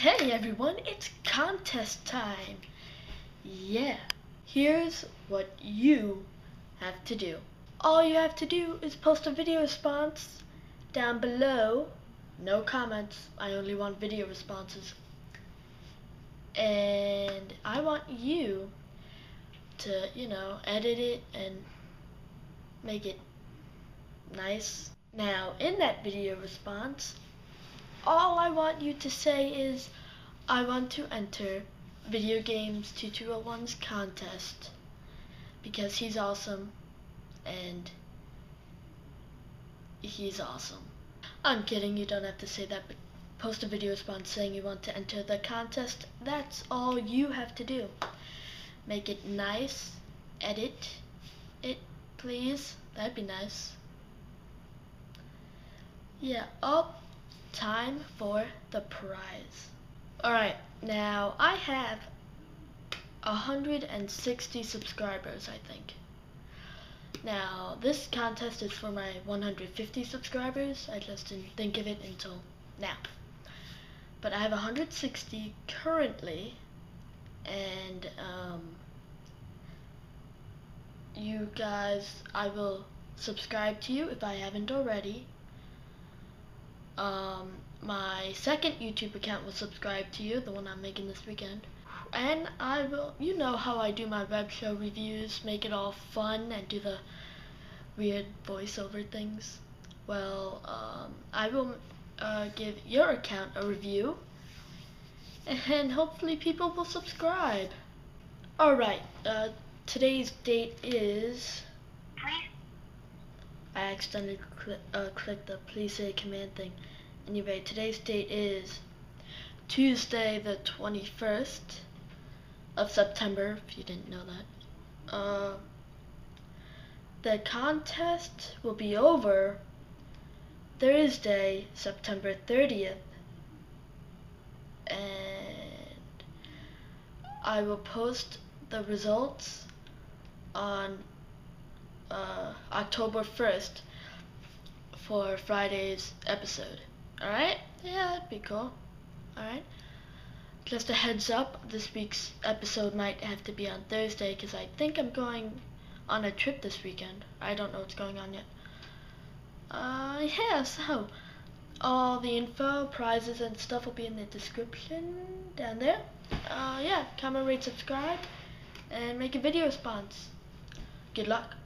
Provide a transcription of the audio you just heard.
Hey everyone, it's contest time. Yeah, here's what you have to do. All you have to do is post a video response down below. No comments, I only want video responses. And I want you to, you know, edit it and make it nice. Now, in that video response, all I want you to say is, I want to enter videogames2201's contest because he's awesome and he's awesome. I'm kidding, you don't have to say that, but post a video response saying you want to enter the contest. That's all you have to do. Make it nice, edit it, please. That'd be nice. Yeah, oh, time for the prize. Alright, now I have 160 subscribers, I think. Now, this contest is for my 150 subscribers. I just didn't think of it until now. But I have 160 currently, and um, you guys, I will subscribe to you if I haven't already. Um, my second YouTube account will subscribe to you, the one I'm making this weekend. And I will, you know how I do my web show reviews, make it all fun and do the weird voiceover things. Well, um, I will uh, give your account a review and hopefully people will subscribe. Alright, uh, today's date is... I accidentally cl uh, clicked the please say command thing. Anyway, today's date is Tuesday the 21st of September, if you didn't know that. Uh, the contest will be over Thursday, September 30th. And I will post the results on uh, October 1st for Friday's episode. Alright? Yeah, that'd be cool. Alright? Just a heads up, this week's episode might have to be on Thursday because I think I'm going on a trip this weekend. I don't know what's going on yet. Uh, yeah, so all the info, prizes, and stuff will be in the description down there. Uh, yeah, comment, rate, subscribe, and make a video response. Good luck.